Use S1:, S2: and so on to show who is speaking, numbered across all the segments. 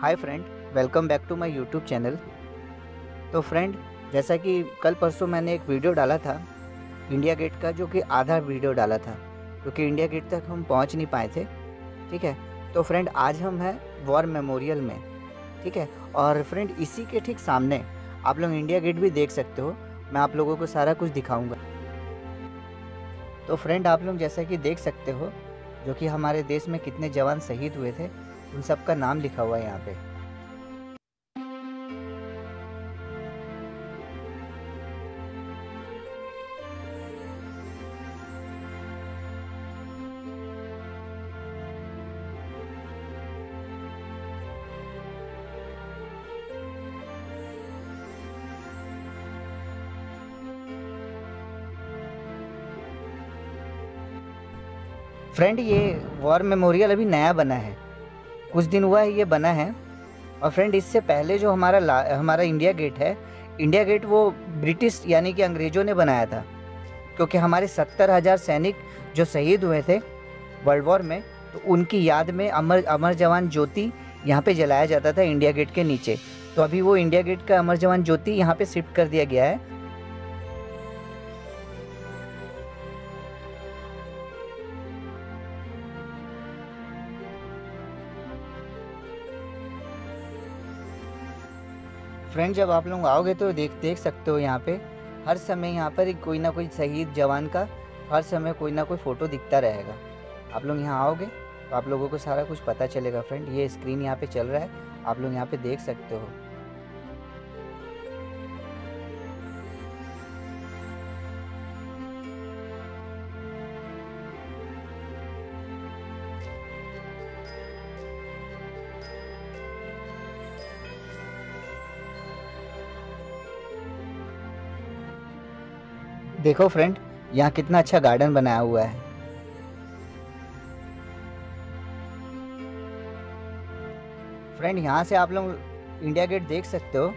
S1: Hi friend welcome back to my YouTube channel तो friend जैसा कि कल परसों मैंने एक वीडियो डाला था इंडिया गेट का, जो कि आधा वीडियो डाला था, क्योंकि तो इंडिया गेट तक हम पहुँच नहीं पाए थे, ठीक है? तो फ्रेंड आज हम हैं वॉर मेमोरियल में, ठीक है? और फ्रेंड इसी के ठीक सामने आप लोग इंडिया गेट भी देख सकते हो, मैं आप लोगों को सारा कुछ दिखाऊँगा। तो फ्रेंड आप लोग जैसा कि देख सकते हो, जो कि हमारे देश में कितने जवान शहीद हुए थे उन सब का नाम लिखा हुआ है यहाँ पे। फ्रेंड ये वॉर मेमोरियल अभी नया बना है। कुछ दिन हुआ है, ये बना है। और फ्रेंड इससे पहले जो हमारा हमारा इंडिया गेट है इंडिया गेट वो ब्रिटिश यानी कि अंग्रेज़ों ने बनाया था। क्योंकि हमारे सत्तर हज़ार सैनिक जो शहीद हुए थे वर्ल्ड वॉर में तो उनकी याद में अमर अमर जवान ज्योति यहाँ पे जलाया जाता था इंडिया गेट के नीचे। तो अभी वो इंडिया गेट का अमर जवान ज्योति यहाँ पे शिफ्ट कर दिया गया है। फ्रेंड, जब आप लोग आओगे तो देख देख सकते हो यहाँ पे। हर समय यहाँ पर कोई ना कोई शहीद जवान का, हर समय कोई ना कोई फ़ोटो दिखता रहेगा। आप लोग यहाँ आओगे तो आप लोगों को सारा कुछ पता चलेगा। फ्रेंड, ये स्क्रीन यहाँ पे चल रहा है, आप लोग यहाँ पे देख सकते हो। देखो फ्रेंड यहाँ कितना अच्छा गार्डन बनाया हुआ है। फ्रेंड यहाँ से आप लोग इंडिया गेट देख सकते हो।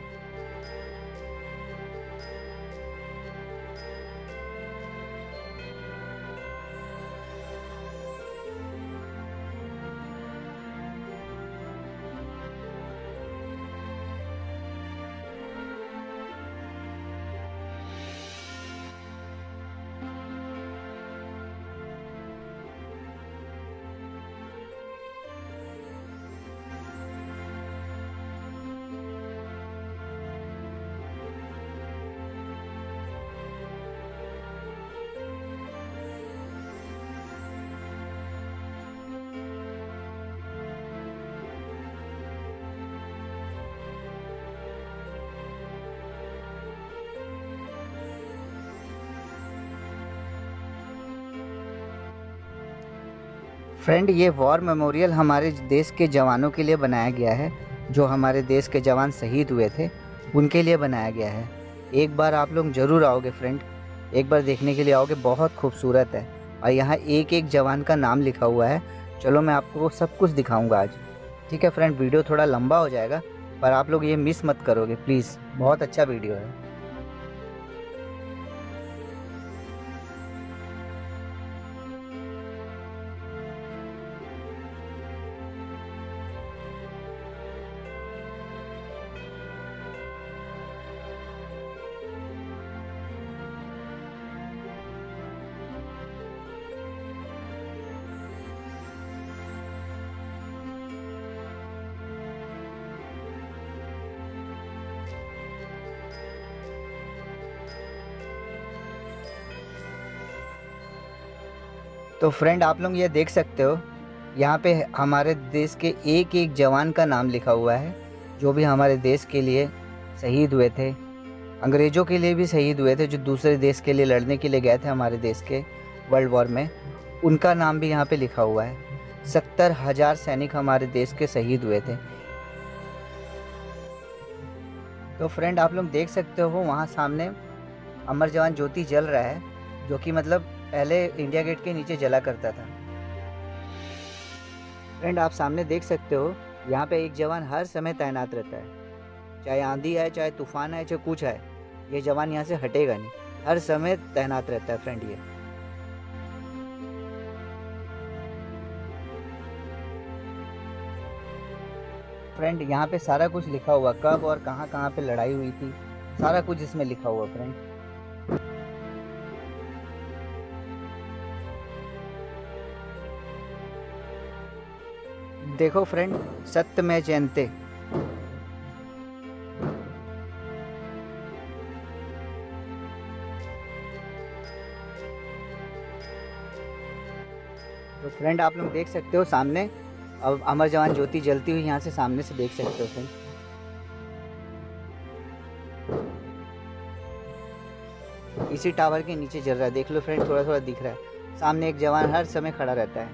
S1: फ्रेंड ये वॉर मेमोरियल हमारे देश के जवानों के लिए बनाया गया है, जो हमारे देश के जवान शहीद हुए थे, उनके लिए बनाया गया है। एक बार आप लोग ज़रूर आओगे फ्रेंड एक बार देखने के लिए आओगे, बहुत खूबसूरत है। और यहाँ एक एक जवान का नाम लिखा हुआ है। चलो मैं आपको सब कुछ दिखाऊँगा आज। ठीक है फ्रेंड वीडियो थोड़ा लंबा हो जाएगा, पर आप लोग ये मिस मत करोगे प्लीज़ बहुत अच्छा वीडियो है। तो फ्रेंड आप लोग ये देख सकते हो, यहाँ पे हमारे देश के एक एक जवान का नाम लिखा हुआ है, जो भी हमारे देश के लिए शहीद हुए थे, अंग्रेज़ों के लिए भी शहीद हुए थे, जो दूसरे देश के लिए लड़ने के लिए गए थे हमारे देश के वर्ल्ड वॉर में, उनका नाम भी यहाँ पे लिखा हुआ है। सत्तर हज़ार सैनिक हमारे देश के शहीद हुए थे। तो फ्रेंड आप लोग देख सकते हो, वहाँ सामने अमर जवान ज्योति जल रहा है, जो कि मतलब पहले इंडिया गेट के नीचे जला करता था। फ्रेंड आप सामने देख सकते हो, यहाँ पे एक जवान हर समय तैनात रहता है। चाहे आंधी है चाहे तूफ़ान है चाहे कुछ है ये जवान यहाँ से हटेगा नहीं। हर समय तैनात रहता है फ्रेंड ये। फ्रेंड यहाँ पे सारा कुछ लिखा हुआ, कब और कहाँ कहाँ पे लड़ाई हुई थी, सारा कुछ इसमें लिखा हुआ फ्रेंड देखो फ्रेंड सत्य में जयंते। तो फ्रेंड आप लोग देख सकते हो सामने। अब अमर जवान ज्योति जलती हुई यहाँ से सामने से देख सकते हो फ्रेंड इसी टावर के नीचे जल रहा है। देख लो फ्रेंड थोड़ा थोड़ा दिख रहा है। सामने एक जवान हर समय खड़ा रहता है।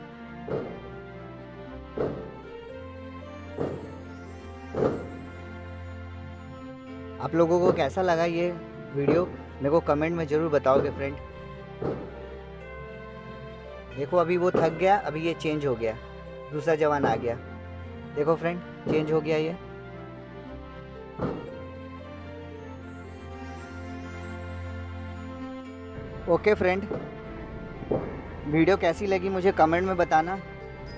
S1: आप लोगों को कैसा लगा ये वीडियो? मेरे को कमेंट में ज़रूर बताओगे फ्रेंड देखो, अभी वो थक गया, अभी ये चेंज हो गया. दूसरा जवान आ गया. देखो फ्रेंड चेंज हो गया ये. ओके फ्रेंड वीडियो कैसी लगी मुझे कमेंट में बताना.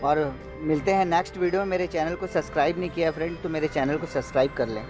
S1: और मिलते हैं नेक्स्ट वीडियो में। मेरे चैनल को सब्सक्राइब नहीं किया फ्रेंड तो मेरे चैनल को सब्सक्राइब कर लें।